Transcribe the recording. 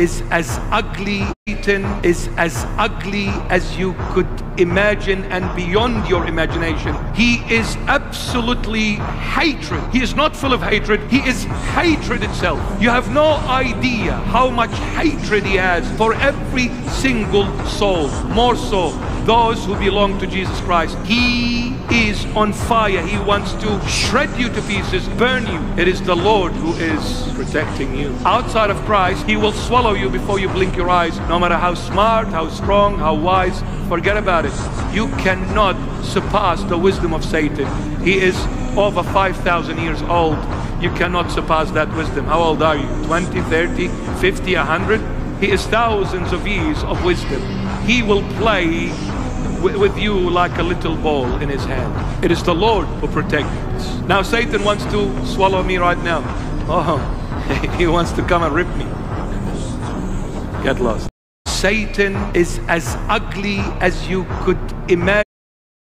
is as ugly. Is as ugly as you could imagine and beyond your imagination. He is absolutely hatred. He is not full of hatred. He is hatred itself. You have no idea how much hatred he has for every single soul. More so, those who belong to Jesus Christ. He is on fire. He wants to shred you to pieces, burn you. It is the Lord who is protecting you. Outside of Christ, He will swallow you before you blink your eyes, no matter how smart, how strong, how wise. Forget about it. You cannot surpass the wisdom of Satan. He is over 5,000 years old. You cannot surpass that wisdom. How old are you? 20, 30, 50, 100? He is thousands of years of wisdom. He will play with you like a little ball in his hand. It is the Lord who protects. Now Satan wants to swallow me right now. Oh, he wants to come and rip me. Get lost. Satan is as ugly as you could imagine.